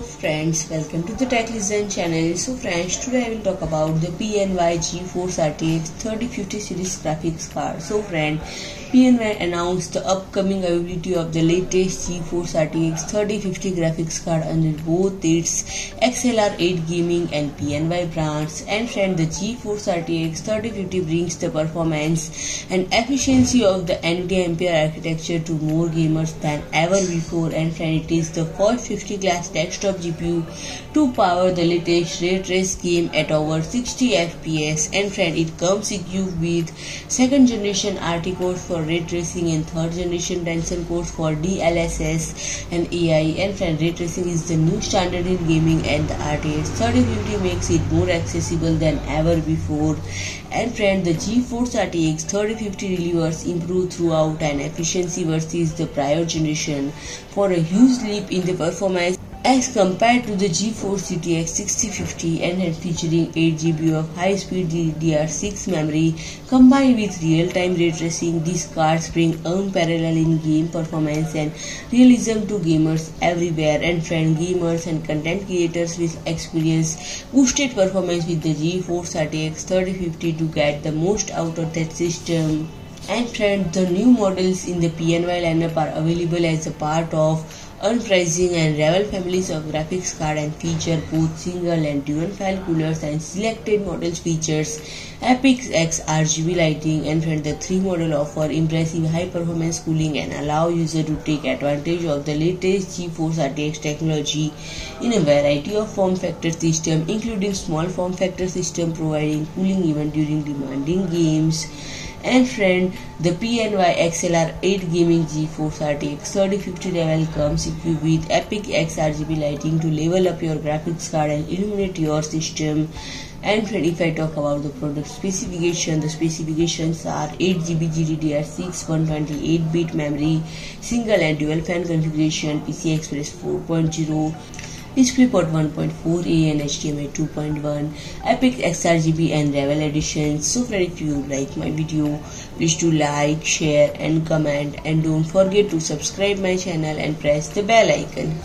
friends, welcome to the Tech Legend channel. So friends, today I will talk about the PNY GeForce RTX 3050 series graphics card. So friend, PNY announced the upcoming availability of the latest GeForce RTX 3050 graphics card under both its XLR8 gaming and PNY brands. And friend, the GeForce RTX 3050 brings the performance and efficiency of the NVIDIA Ampere architecture to more gamers than ever before. And friend, it is the first 50 class desktop GPU to power the latest ray trace game at over 60 FPS. And friend, it comes equipped with second generation RT cores for ray tracing and third generation Tensor cores for DLSS and AI. And friend, ray tracing is the new standard in gaming and the RTX 3050 makes it more accessible than ever before. And friend, the GeForce RTX 3050 delivers improved throughput and efficiency versus the prior generation for a huge leap in the performance as compared to the GeForce GTX 1650 and featuring 8GB of high-speed DDR6 memory combined with real-time ray tracing, these cards bring unparalleled in-game performance and realism to gamers everywhere and friend gamers and content creators will experience boosted performance with the GeForce RTX 3050 to get the most out of that system. And friend, the new models in the PNY lineup are available as a part of UPRISING and Revel families of graphics card and feature both single and dual fan coolers and selected models features EPIC-X RGB lighting and friend, the three model offer impressive high performance cooling and allow user to take advantage of the latest GeForce RTX technology in a variety of form factor system including small form factor system providing cooling even during demanding games and friend the PNY XLR8 Gaming GeForce RTX 3050 Revel comes equipped with EPIC-X RGB lighting to level up your graphics card and illuminate your system. And friend if I talk about the product specification the specifications are 8GB GDDR6 128 bit memory single and dual fan configuration PCI Express 4.0 DisplayPort 1.4a and HDMI 2.1, EPIC-X RGB and Revel editions. So friend if you like my video, please do like, share and comment and don't forget to subscribe my channel and press the bell icon.